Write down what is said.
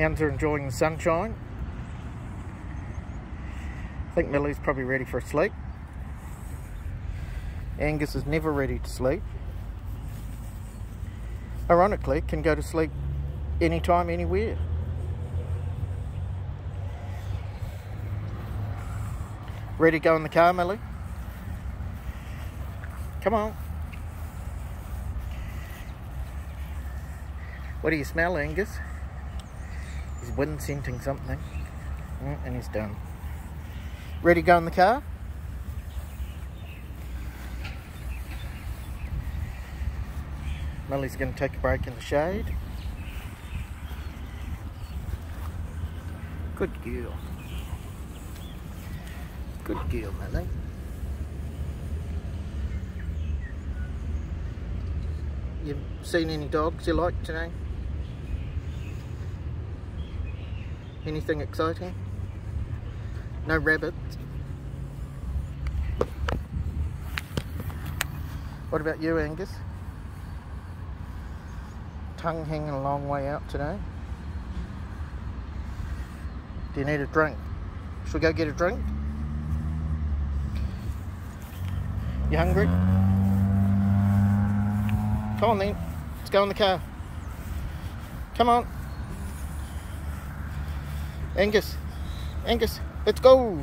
Hounds are enjoying the sunshine. I think Millie's probably ready for a sleep. Angus is never ready to sleep. Ironically, can go to sleep anytime, anywhere. Ready to go in the car, Millie? Come on. What do you smell, Angus? Wind scenting something. Mm, and he's done. Ready to go in the car? Millie's going to take a break in the shade. Good girl. Good girl, Millie. You've seen any dogs you like today? Anything exciting? No rabbits? What about you, Angus? Tongue hanging a long way out today. Do you need a drink? Should we go get a drink? You hungry? Come on then. Let's go in the car. Come on. Angus. Angus, let's go.